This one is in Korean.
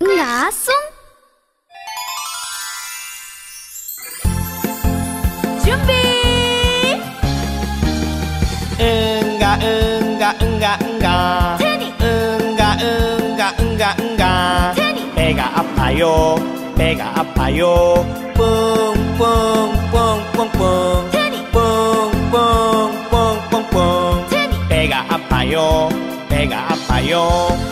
응아 송? 준비! 응가 응가 응가 응가. 테니! 응가 응가 응가 응가. 테니! 배가 아파요. 배가 아파요. 뿡뿡뿡뿡뿡 아파요. 배가 아파요